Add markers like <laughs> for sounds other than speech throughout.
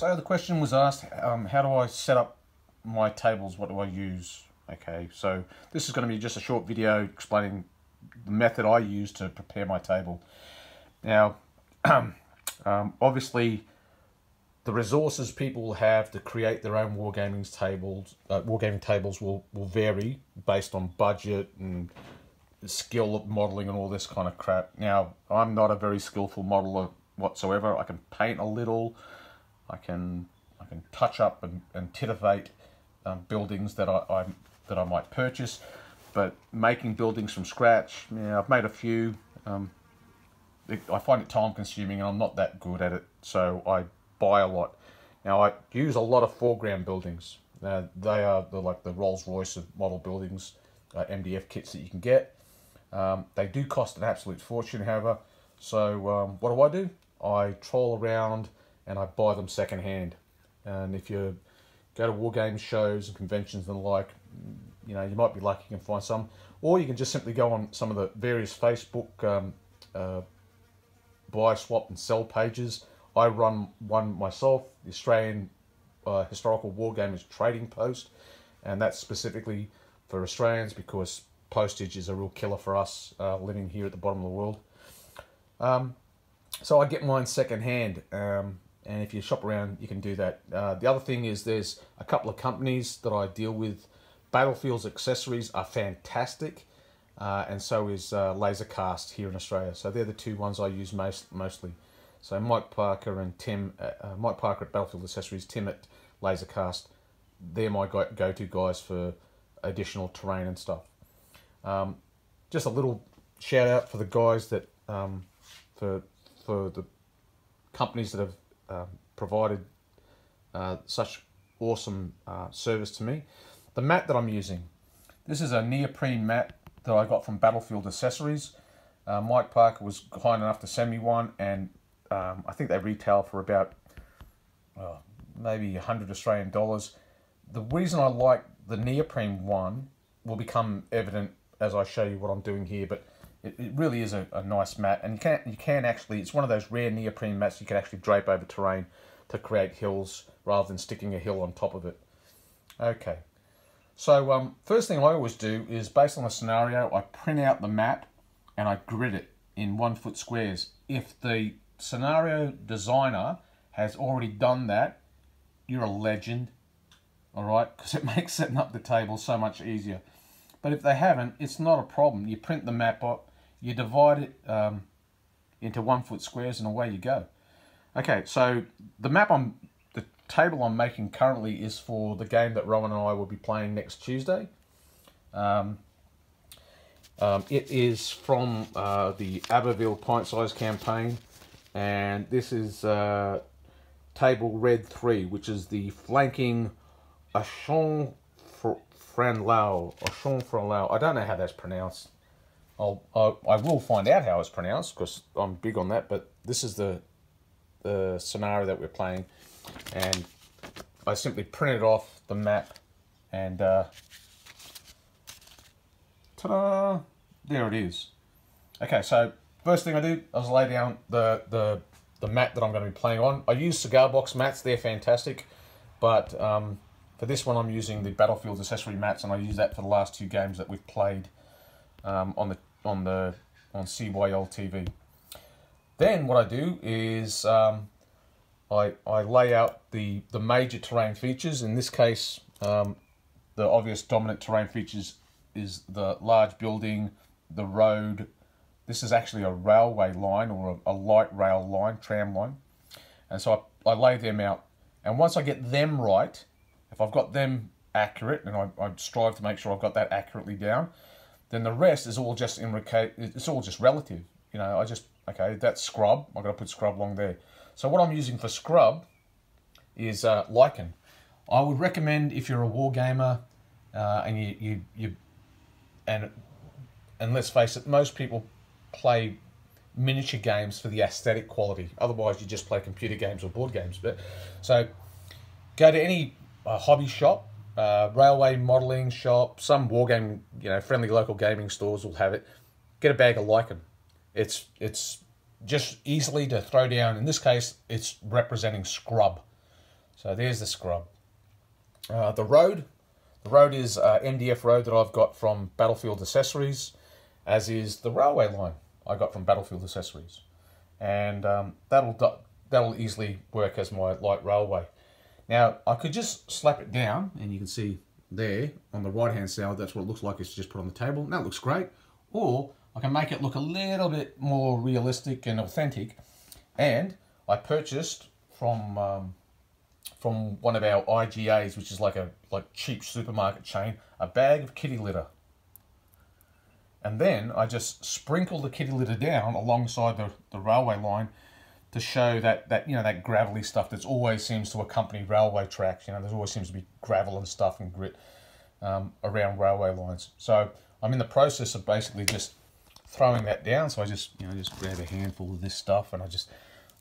So the question was asked, um, how do I set up my tables? What do I use? Okay, so this is going to be just a short video explaining the method I use to prepare my table. Now, <clears throat> um, obviously, the resources people have to create their own wargaming tables, uh, wargaming tables will, will vary based on budget and skill of modeling and all this kind of crap. Now, I'm not a very skillful modeler whatsoever. I can paint a little, I can I can touch up and, and titivate um, buildings that I, I, that I might purchase, but making buildings from scratch, yeah, I've made a few. Um, I find it time consuming, and I'm not that good at it, so I buy a lot. Now I use a lot of 4Ground buildings. Uh, they are the, like the Rolls Royce of model buildings, uh, MDF kits that you can get. Um, they do cost an absolute fortune, however. So um, what do I do? I troll around and I buy them secondhand. And if you go to war game shows and conventions and the like, you know, you might be lucky you can find some. Or you can just simply go on some of the various Facebook um, uh, buy, swap, and sell pages. I run one myself, the Australian uh, Historical Wargamers Trading Post, and that's specifically for Australians because postage is a real killer for us uh, living here at the bottom of the world. Um, so I get mine secondhand, um, and if you shop around, you can do that. Uh, the other thing is there's a couple of companies that I deal with. Battlefield's accessories are fantastic, uh, and so is uh, Lasercast here in Australia. So they're the two ones I use most mostly. So Mike Parker and Tim, uh, uh, Mike Parker at Battlefield Accessories, Tim at Lasercast, they're my go-to guys for additional terrain and stuff. Um, just a little shout out for the guys that um, for for the companies that have um, provided uh, such awesome uh, service to me. The mat that I'm using, this is a neoprene mat that I got from Battlefield Accessories. Uh, Mike Parker was kind enough to send me one, and um, I think they retail for about well, maybe 100 Australian dollars. The reason I like the neoprene one will become evident as I show you what I'm doing here, but it, it really is a, a, nice mat, and you can you can actually it's one of those rare neoprene mats you can actually drape over terrain to create hills rather than sticking a hill on top of it. Okay, so um, first thing I always do is based on the scenario, I print out the map and I grid it in one foot squares. If the scenario designer has already done that, you're a legend, all right, because it <laughs> makes setting up the table so much easier. But if they haven't, it's not a problem. You print the map up, you divide it um, into one foot squares and away you go. Okay, so the map I'm, the table I'm making currently is for the game that Rowan and I will be playing next Tuesday. Um, um, it is from uh, the Abbeville Pint Size campaign, and this is uh, table red 3, which is the flanking Achon Franlau, Achon Franlau. I don't know how that's pronounced. I'll, I, I will find out how it's pronounced because I'm big on that. But this is the the scenario that we're playing, and I simply printed off the map, and uh, ta-da! There it is. Okay, so first thing I do is lay down the the the mat that I'm going to be playing on. I use cigar box mats; they're fantastic, but um, for this one I'm using the Battlefield accessory mats, and I use that for the last two games that we've played um, on the on the on CYL TV. Then what I do is um, I, I lay out the, the major terrain features. In this case, um, the obvious dominant terrain features is the large building, the road. This is actually a railway line or a, a light rail line, tram line. And so I, I lay them out. And once I get them right, if I've got them accurate, and I, I strive to make sure I've got that accurately down, then the rest is all just in it's all just relative. You know, I just okay, that's scrub. Got to put scrub along there. So what I'm using for scrub is uh, lichen. I would recommend if you're a war gamer uh, and you, you you and and let's face it, most people play miniature games for the aesthetic quality. Otherwise, you just play computer games or board games. But so go to any uh, hobby shop uh, railway modelling shop, some wargame, you know, friendly local gaming stores will have it. Get a bag of lichen. It's it's just easily to throw down. In this case, it's representing scrub. So there's the scrub. Uh, the road, the road is uh, MDF road that I've got from Battlefield Accessories, as is the railway line I got from Battlefield Accessories, and um, that'll that'll easily work as my light railway. Now I could just slap it down, and you can see there on the right hand side that's what it looks like. It's just put on the table, and that looks great. Or I can make it look a little bit more realistic and authentic, and I purchased from um, from one of our IGAs, which is like a like cheap supermarket chain, a bag of kitty litter. And then I just sprinkle the kitty litter down alongside the, the railway line to show that, that you know that gravelly stuff that always seems to accompany railway tracks. You know, there always seems to be gravel and stuff and grit um, around railway lines. So I'm in the process of basically just throwing that down. So I just you know just grab a handful of this stuff and I just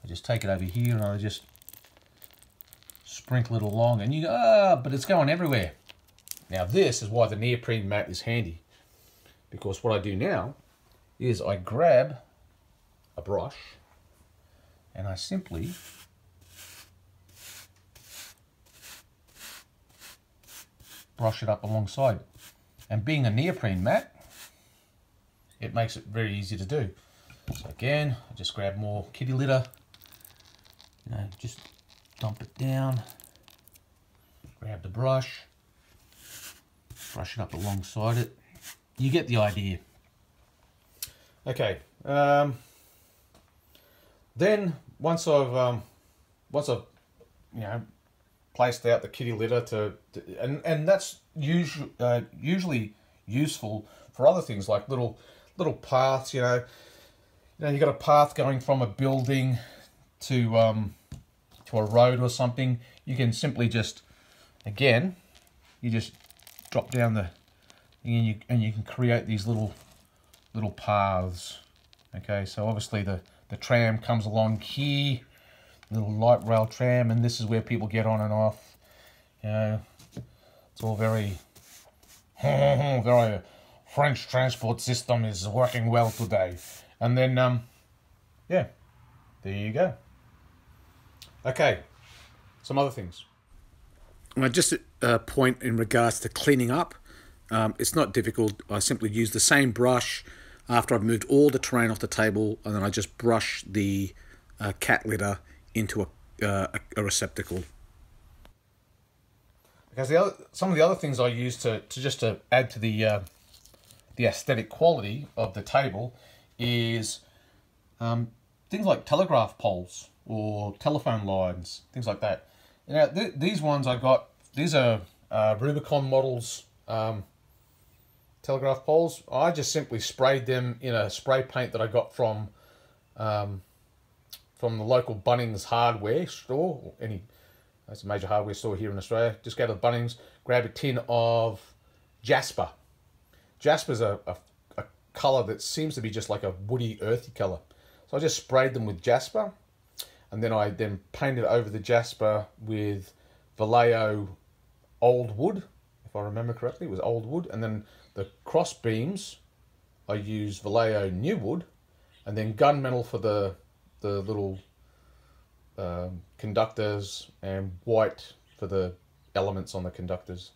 I just take it over here and I just sprinkle it along and you go, ah, but it's going everywhere. Now this is why the neoprene mat is handy. Because what I do now is I grab a brush and I simply brush it up alongside. And being a neoprene mat, it makes it very easy to do. So again, I just grab more kitty litter, you know, just dump it down, grab the brush, brush it up alongside it. You get the idea. Okay, um, then once I've um, once I've you know placed out the kitty litter to, to and and that's usually uh, usually useful for other things like little little paths. You know, you know you got a path going from a building to um, to a road or something, you can simply just, again, you just drop down the, and you, and you can create these little, little paths. Okay, so obviously the, the tram comes along here, little light rail tram, and this is where people get on and off. You know, it's all very, <laughs> very French transport system is working well today. And then, um, yeah, there you go. Okay, some other things. just a point in regards to cleaning up. Um, it's not difficult. I simply use the same brush after I've moved all the terrain off the table, and then I just brush the uh, cat litter into a, uh, a receptacle. Because the other, some of the other things I use to, to just to add to the uh, the aesthetic quality of the table is um, things like telegraph poles or telephone lines, things like that. Now, th these ones I got, these are uh, Rubicon models um, telegraph poles. I just simply sprayed them in a spray paint that I got from um, from the local Bunnings hardware store, or any, that's a major hardware store here in Australia. Just go to the Bunnings, grab a tin of Jasper. Jasper's a, a, a colour that seems to be just like a woody, earthy colour. So I just sprayed them with Jasper and then I then painted over the Jasper with Vallejo old wood, if I remember correctly, it was old wood, and then the cross beams I use Vallejo new wood, and then gunmetal for the the little um, conductors and white for the elements on the conductors.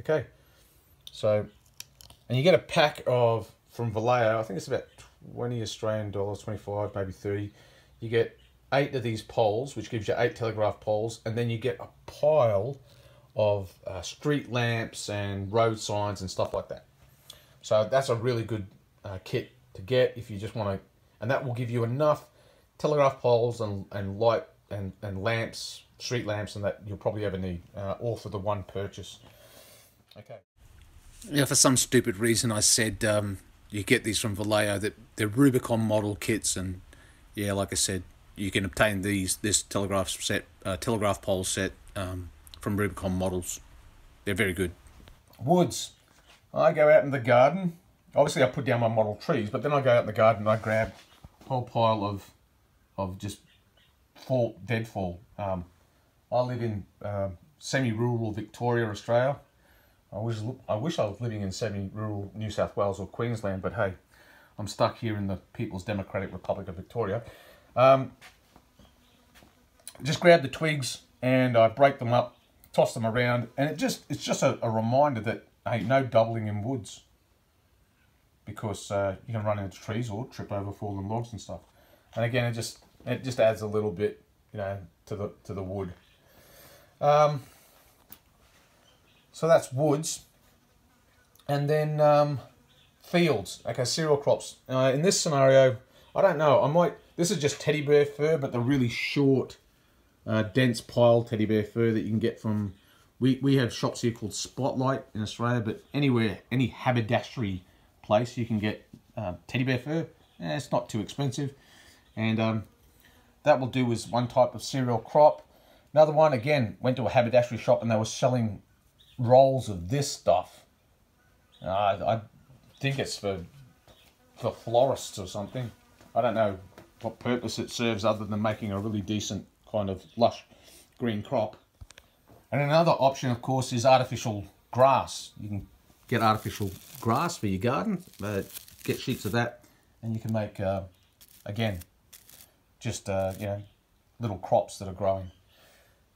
Okay, so and you get a pack of from Vallejo. I think it's about twenty Australian dollars, twenty five, maybe thirty. You get eight of these poles, which gives you eight telegraph poles, and then you get a pile of uh, street lamps and road signs and stuff like that. So that's a really good uh, kit to get if you just want to, and that will give you enough telegraph poles and, and light and, and lamps, street lamps, and that you'll probably ever need, uh, all for the one purchase. Okay. Yeah, for some stupid reason, I said um, you get these from Vallejo, that they're Rubicon model kits, and yeah, like I said, you can obtain these this telegraph set uh, telegraph pole set um, from Rubicon models. They're very good. Woods. I go out in the garden. Obviously, I put down my model trees, but then I go out in the garden and I grab a whole pile of of just fall deadfall. Um, I live in um, semi-rural Victoria, Australia. I wish I wish I was living in semi-rural New South Wales or Queensland, but hey, I'm stuck here in the People's Democratic Republic of Victoria. Um, just grab the twigs and I break them up, toss them around, and it just it's just a, a reminder that hey, no doubling in woods because uh, you can run into trees or trip over fallen logs and stuff. And again, it just it just adds a little bit, you know, to the to the wood. Um, so that's woods, and then um, fields. Okay, cereal crops. Uh, in this scenario, I don't know. I might. This is just teddy bear fur, but the really short, uh, dense pile teddy bear fur that you can get from. We we have shops here called Spotlight in Australia, but anywhere, any haberdashery place, you can get uh, teddy bear fur. Eh, it's not too expensive, and um, that will do as one type of cereal crop. Another one, again, went to a haberdashery shop and they were selling rolls of this stuff. Uh, I think it's for for florists or something. I don't know what purpose it serves other than making a really decent kind of lush green crop. And another option, of course, is artificial grass. You can get artificial grass for your garden, uh, get sheets of that, and you can make, uh, again, just, uh, you know, little crops that are growing.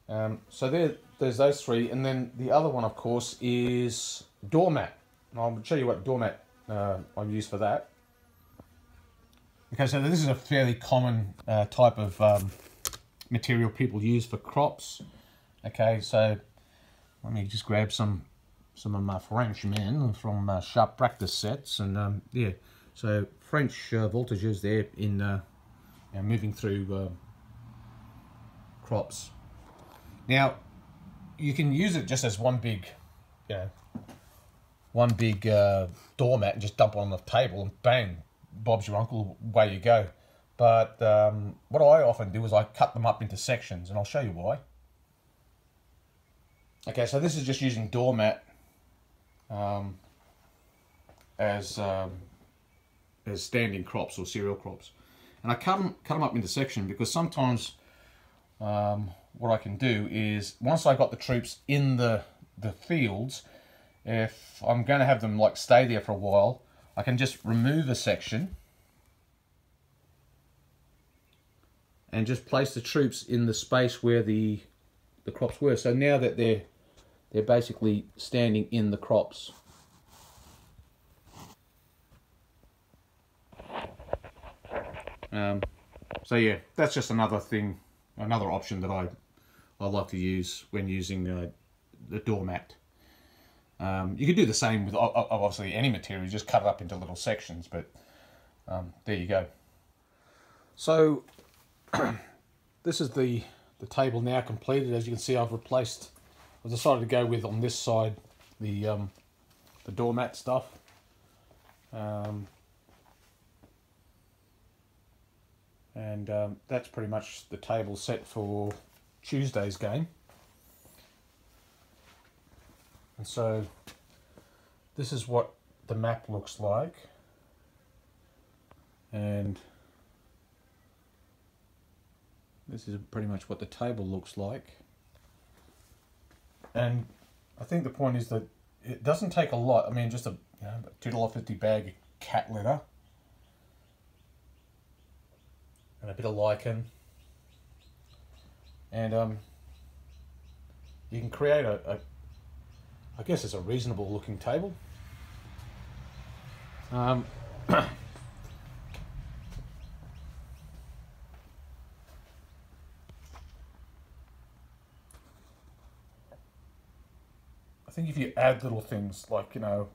Um, so there, there's those three, and then the other one, of course, is doormat. And I'll show you what doormat uh, I've used for that. Okay, so this is a fairly common uh, type of um, material people use for crops. Okay, so let me just grab some some of my French men from uh, Sharp Practice sets, and um, yeah, so French uh, voltigeurs there in uh, moving through uh, crops. Now, you can use it just as one big, you know, one big uh, doormat and just dump it on the table and bang, Bob's your uncle, way you go. But um, what I often do is I cut them up into sections and I'll show you why. Okay, so this is just using doormat um, as um, as standing crops or cereal crops. And I cut them, cut them up into section because sometimes um, what I can do is once I've got the troops in the the fields, if I'm going to have them like stay there for a while, I can just remove a section and just place the troops in the space where the the crops were. So now that they're they're basically standing in the crops. Um, so yeah, that's just another thing, another option that I I like to use when using uh, the doormat. Um, you can do the same with obviously any material, just cut it up into little sections, but um, there you go. So <clears throat> this is the, the table now completed. As you can see, I've replaced, I've decided to go with on this side the, um, the doormat stuff. Um, and um, that's pretty much the table set for Tuesday's game. And so this is what the map looks like. And this is pretty much what the table looks like. And I think the point is that it doesn't take a lot. I mean, just a you know, $2.50 bag of cat litter. And a bit of lichen and um, you can create a, a I guess it's a reasonable looking table. Um, <clears throat> think if you add little things like you know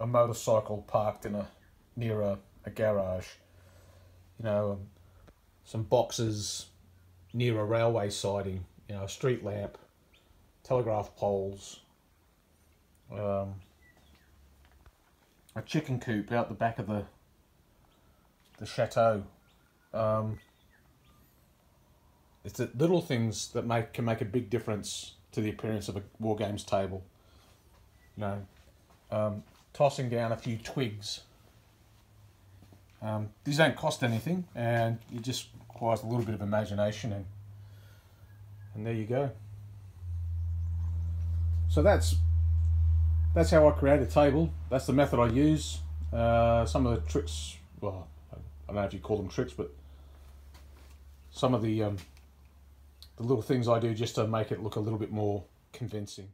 a motorcycle parked in a near a, a garage, you know, um, some boxes near a railway siding, you know, a street lamp, telegraph poles, um, a chicken coop out the back of the the chateau. Um, it's the little things that make can make a big difference to the appearance of a war games table. Know, um, tossing down a few twigs. Um, these don't cost anything, and it just requires a little bit of imagination and and there you go. So that's that's how I create a table. That's the method I use. Uh, some of the tricks, well, I don't know if you call them tricks, but some of the um, the little things I do just to make it look a little bit more convincing.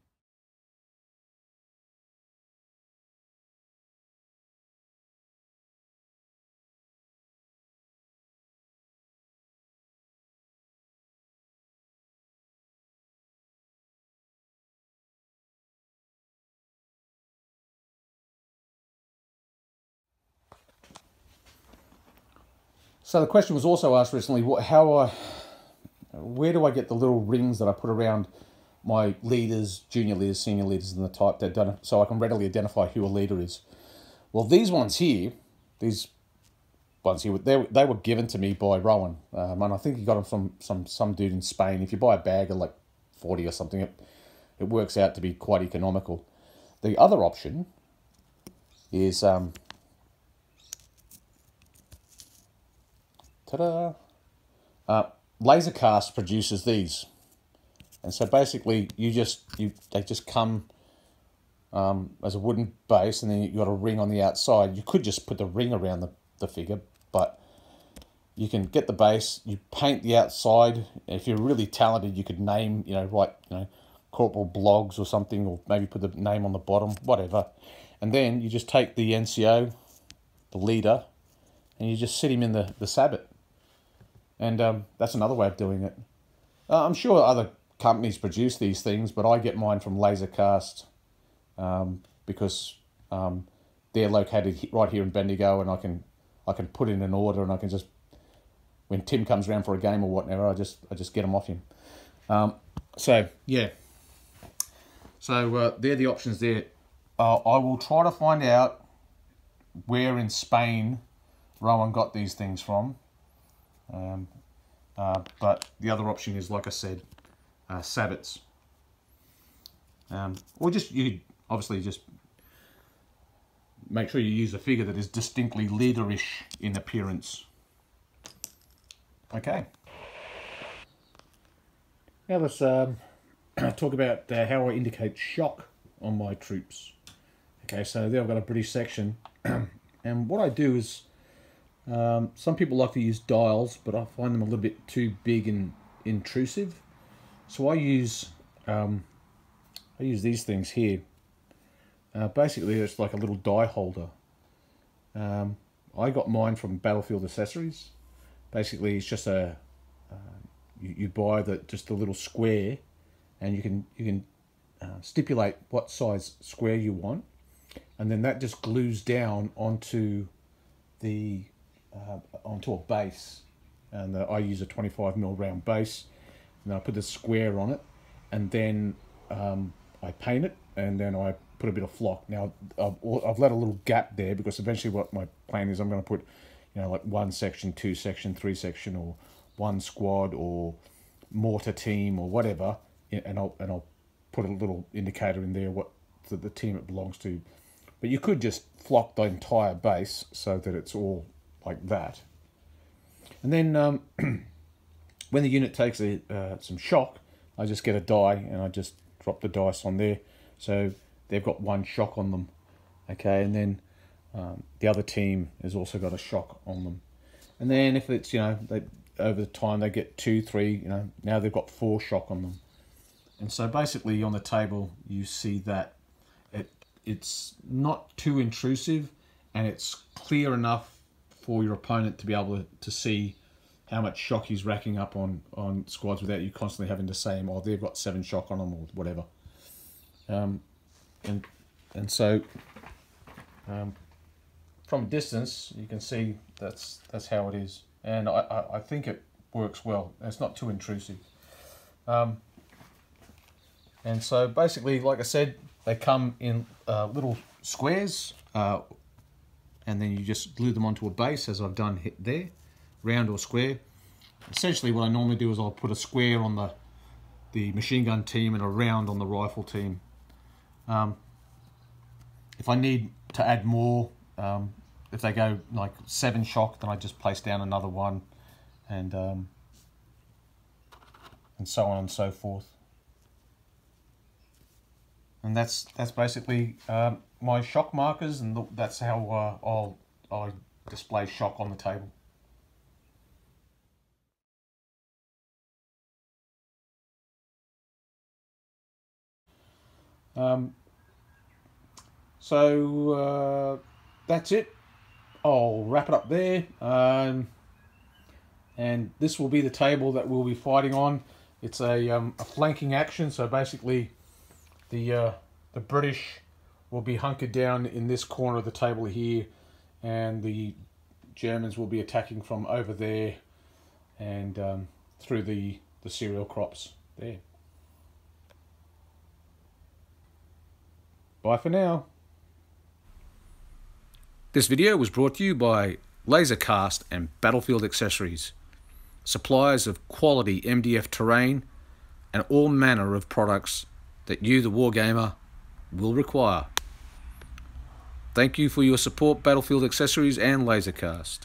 So the question was also asked recently, what, how I, where do I get the little rings that I put around my leaders, junior leaders, senior leaders, and the type that done so I can readily identify who a leader is. Well, these ones here, these ones here, they, they were given to me by Rowan, um, and I think he got them from some some dude in Spain. If you buy a bag of like forty or something, it it works out to be quite economical. The other option is um, Ta-da! Uh, Lasercast produces these, and so basically you just you they just come um, as a wooden base, and then you've got a ring on the outside. You could just put the ring around the, the figure, but you can get the base. You paint the outside. If you're really talented, you could name you know write you know Corporal Bloggs or something, or maybe put the name on the bottom, whatever. And then you just take the NCO, the leader, and you just sit him in the, the sabot. And um, that's another way of doing it. Uh, I'm sure other companies produce these things, but I get mine from Lasercast um, because um, they're located right here in Bendigo, and I can I can put in an order, and I can just when Tim comes around for a game or whatever, I just I just get them off him. Um, so yeah, so uh, they're the options there. Uh, I will try to find out where in Spain Rowan got these things from. Uh, but the other option is, like I said, uh, sabots. Um, or just, you obviously just make sure you use a figure that is distinctly leaderish in appearance. Okay. Now let's um, <clears throat> talk about uh, how I indicate shock on my troops. Okay, so there I've got a British section. <clears throat> and what I do is um, some people like to use dials, but I find them a little bit too big and intrusive. So I use um, I use these things here. Uh, basically, it's like a little die holder. Um, I got mine from Battlefield Accessories. Basically, it's just a uh, you, you, buy the just a little square, and you can you can uh, stipulate what size square you want, and then that just glues down onto the uh, onto a base, and uh, I use a 25 mil round base, and I put the square on it, and then um, I paint it, and then I put a bit of flock. Now I've, I've let a little gap there because eventually what my plan is, I'm going to put, you know, like one section, two section, three section, or one squad, or mortar team, or whatever, and I'll and I'll put a little indicator in there what the, the team it belongs to. But you could just flock the entire base so that it's all like that. And then um, <clears throat> when the unit takes a, uh, some shock, I just get a die and I just drop the dice on there. So they've got one shock on them. Okay, and then um, the other team has also got a shock on them. And then if it's, you know, they over the time they get two, three, you know, now they've got four shock on them. And so basically on the table you see that it it's not too intrusive and it's clear enough for your opponent to be able to, see how much shock he's racking up on, on squads without you constantly having to say, oh, they've got seven shock on them or whatever. Um, and and so um, from a distance, you can see that's that's how it is. And I, I, I think it works well. It's not too intrusive. Um, and so basically, like I said, they come in uh, little squares uh, and then you just glue them onto a base as I've done there, round or square. Essentially what I normally do is I'll put a square on the, the machine gun team and a round on the rifle team. Um, if I need to add more, um, if they go like seven shock, then I just place down another one and um, and so on and so forth. And that's that's basically um, my shock markers and the, that's how uh, I'll, I'll display shock on the table. Um, so uh, that's it. I'll wrap it up there. Um, and this will be the table that we'll be fighting on. It's a, um, a flanking action, so basically the, uh, the British will be hunkered down in this corner of the table here, and the Germans will be attacking from over there and um, through the, the cereal crops there. Bye for now. This video was brought to you by Lasercast and Battlefield Accessories, suppliers of quality MDF terrain and all manner of products that you, the wargamer, will require. Thank you for your support, Battlefield Accessories and Lasercast.